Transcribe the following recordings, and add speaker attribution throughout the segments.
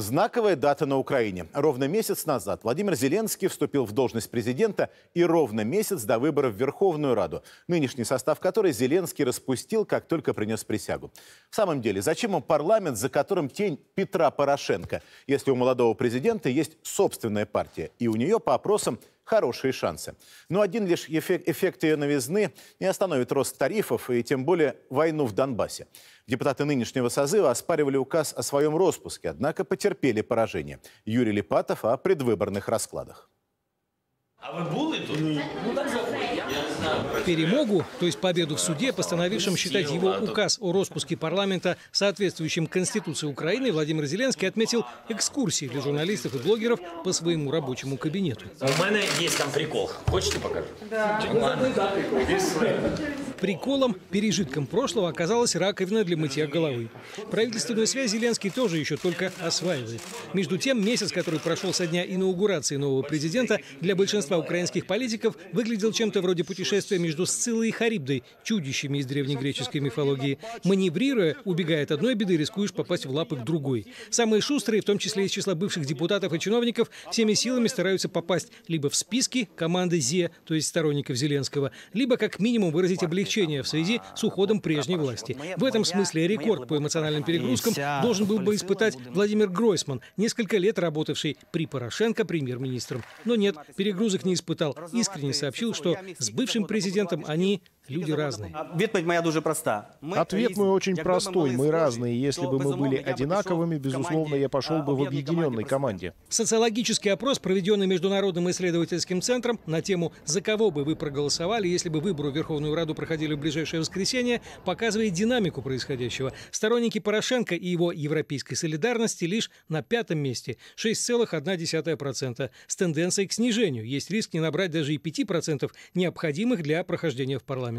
Speaker 1: Знаковая дата на Украине. Ровно месяц назад Владимир Зеленский вступил в должность президента и ровно месяц до выборов в Верховную Раду, нынешний состав которой Зеленский распустил, как только принес присягу. В самом деле, зачем ему парламент, за которым тень Петра Порошенко, если у молодого президента есть собственная партия, и у нее по опросам хорошие шансы. Но один лишь эффект, эффект ее новизны не остановит рост тарифов и тем более войну в Донбассе. Депутаты нынешнего созыва оспаривали указ о своем распуске, однако потерпели поражение. Юрий Липатов о предвыборных раскладах.
Speaker 2: А вы були тут? Ну так заходите. Я не знаю.
Speaker 3: Перемогу, то есть победу в суде, постановившем считать его указ о распуске парламента соответствующим Конституции Украины, Владимир Зеленский отметил экскурсии для журналистов и блогеров по своему рабочему кабинету.
Speaker 2: У мене є там прикол. Хочете покажу? Да.
Speaker 3: Приколом, пережитком прошлого оказалась раковина для мытья головы. Правительственную связь Зеленский тоже еще только осваивает. Между тем, месяц, который прошел со дня инаугурации нового президента, для большинства украинских политиков выглядел чем-то вроде путешествия между Сциллой и Харибдой, чудищами из древнегреческой мифологии. Маневрируя, убегая от одной беды, рискуешь попасть в лапы к другой. Самые шустрые, в том числе из числа бывших депутатов и чиновников, всеми силами стараются попасть либо в списки команды ЗЕ, то есть сторонников Зеленского, либо как минимум выразить облегчение в связи с уходом прежней власти. В этом смысле рекорд по эмоциональным перегрузкам должен был бы испытать Владимир Гройсман, несколько лет работавший при Порошенко премьер-министром. Но нет, перегрузок не испытал. Искренне сообщил, что с бывшим президентом они люди разные.
Speaker 4: Відповідь моя дуже проста. Ми
Speaker 5: Ответ мой
Speaker 4: різні.
Speaker 5: очень
Speaker 4: Якби ми
Speaker 5: простой.
Speaker 4: були
Speaker 5: Мы
Speaker 4: схожі,
Speaker 5: разные. Если
Speaker 4: то,
Speaker 5: бы мы
Speaker 4: безумовно,
Speaker 5: были
Speaker 4: я би
Speaker 5: одинаковыми,
Speaker 4: пішов в
Speaker 5: безусловно,
Speaker 4: команді,
Speaker 5: я пошел
Speaker 4: а,
Speaker 5: бы в
Speaker 4: об'єднаної
Speaker 5: объединенной
Speaker 4: команді
Speaker 5: команде.
Speaker 3: Социологический опрос, проведенный Международным исследовательским центром на тему «За кого бы вы проголосовали, если бы выборы в Верховную Раду проходили в ближайшее воскресенье», показывает динамику происходящего. Сторонники Порошенко и его европейской солидарности лишь на пятом месте – 6,1%. С тенденцией к снижению. Есть риск не набрать даже и 5% необходимых для прохождения в парламент.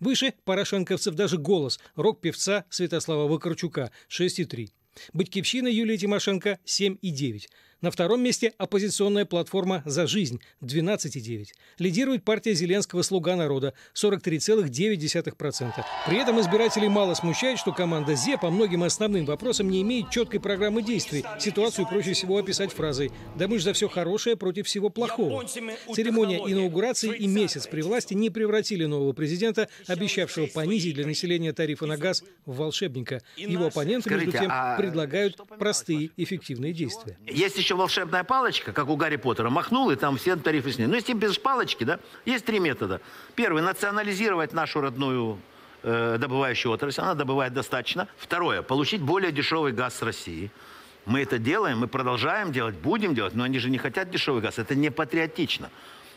Speaker 3: Выше порошенковцев даже голос рок-певца Святослава Вакарчука – 6,3%. Батькивщина Юлии Тимошенко – 7,9%. На втором месте оппозиционная платформа «За жизнь» – 12,9%. Лидирует партия Зеленского «Слуга народа» – 43,9%. При этом избирателей мало смущает, что команда ЗЕ по многим основным вопросам не имеет четкой программы действий. Ситуацию проще всего описать фразой «Да мы же за все хорошее против всего плохого». Церемония инаугурации и месяц при власти не превратили нового президента, обещавшего понизить для населения тарифы на газ, в волшебника. Его оппоненты, между тем,
Speaker 6: а
Speaker 3: предлагают простые, эффективные действия.
Speaker 6: Есть еще волшебная палочка, как у Гарри Поттера. Махнул, и там все тарифы сняли. Ну, если без палочки, да, есть три метода. Первый – национализировать нашу родную э, добывающую отрасль. Она добывает достаточно. Второе – получить более дешевый газ с России. Мы это делаем, мы продолжаем делать, будем делать, но они же не хотят дешевый газ. Это не патриотично.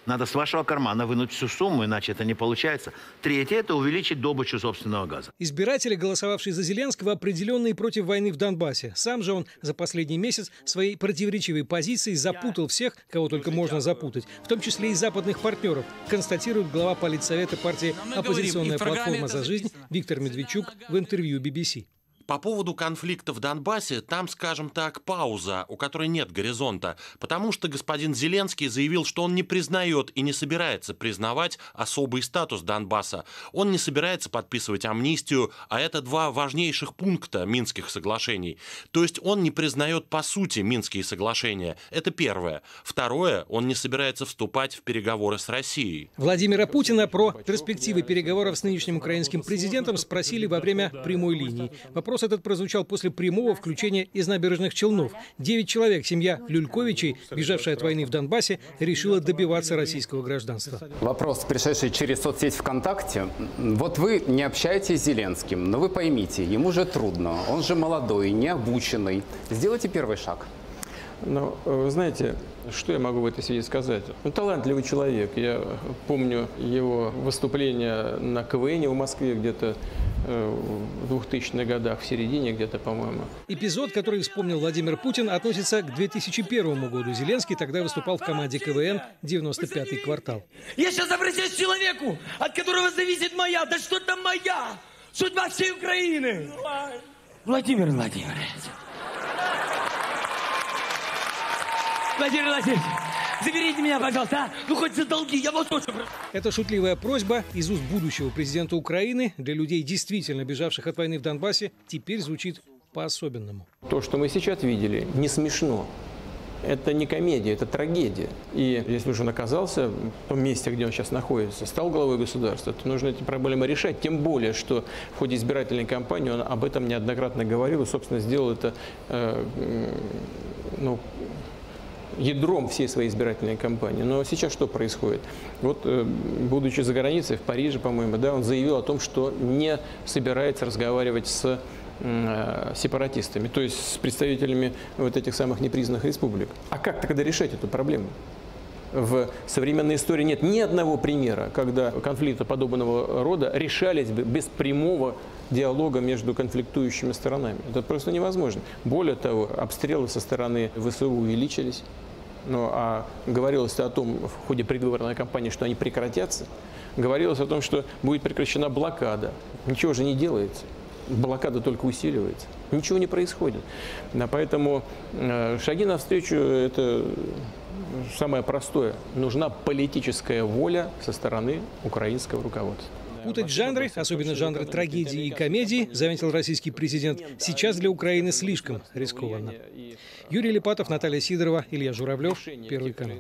Speaker 6: Надо с вашего кармана вынуть всю сумму, иначе это не получается. Третье – это увеличить добычу собственного газа.
Speaker 3: Избиратели, голосовавшие за Зеленского, определенные против войны в Донбассе. Сам же он за последний месяц своей противоречивой позицией запутал всех, кого только можно запутать, в том числе и западных партнеров, констатирует глава политсовета партии «Оппозиционная платформа за жизнь» Виктор Медведчук в интервью BBC.
Speaker 7: По поводу конфликта в Донбассе, там, скажем так, пауза, у которой нет горизонта, потому что господин Зеленский заявил, что он не признает и не собирается признавать особый статус Донбасса. Он не собирается подписывать амнистию, а это два важнейших пункта Минских соглашений. То есть он не признает по сути Минские соглашения. Это первое. Второе, он не собирается вступать в переговоры с Россией.
Speaker 3: Владимира Путина про перспективы переговоров с нынешним украинским президентом спросили во время прямой линии. Вопрос этот прозвучал после прямого включения из набережных Челнов. Девять человек, семья Люльковичей, бежавшая от войны в Донбассе, решила добиваться российского гражданства.
Speaker 8: Вопрос, пришедший через соцсеть ВКонтакте. Вот вы не общаетесь с Зеленским, но вы поймите, ему же трудно. Он же молодой, необученный. Сделайте первый шаг.
Speaker 9: Ну, вы знаете, что я могу в этой связи сказать? Он талантливый человек. Я помню его выступление на КВН в Москве где-то в 2000-х годах, в середине где-то, по-моему.
Speaker 3: Эпизод, который вспомнил Владимир Путин, относится к 2001 году. Зеленский тогда выступал в команде КВН «95-й квартал».
Speaker 2: Я сейчас обращаюсь к человеку, от которого зависит моя, да что там моя, судьба всей Украины. Владимир Владимирович. Владимир Владимирович, заберите меня, пожалуйста, а? Ну хоть за долги, я вас очень прошу.
Speaker 3: Это шутливая просьба из уст будущего президента Украины для людей, действительно бежавших от войны в Донбассе, теперь звучит по-особенному.
Speaker 9: То, что мы сейчас видели, не смешно. Это не комедия, это трагедия. И если уж он оказался в том месте, где он сейчас находится, стал главой государства, то нужно эти проблемы решать. Тем более, что в ходе избирательной кампании он об этом неоднократно говорил и, собственно, сделал это э, ну, ядром всей своей избирательной кампании. Но сейчас что происходит? Вот, э, будучи за границей, в Париже, по-моему, да, он заявил о том, что не собирается разговаривать с э, сепаратистами, то есть с представителями вот этих самых непризнанных республик. А как тогда решать эту проблему? В современной истории нет ни одного примера, когда конфликты подобного рода решались бы без прямого диалога между конфликтующими сторонами. Это просто невозможно. Более того, обстрелы со стороны ВСУ увеличились. Ну, а говорилось о том в ходе предвыборной кампании, что они прекратятся. Говорилось о том, что будет прекращена блокада. Ничего же не делается. Блокада только усиливается. Ничего не происходит. Да, поэтому э, шаги навстречу – это самое простое. Нужна политическая воля со стороны украинского руководства.
Speaker 3: Путать жанры, особенно жанры трагедии и комедии, заметил российский президент, сейчас для Украины слишком рискованно. Юрий Липатов, Наталья Сидорова, Илья Журавлев, Первый канал.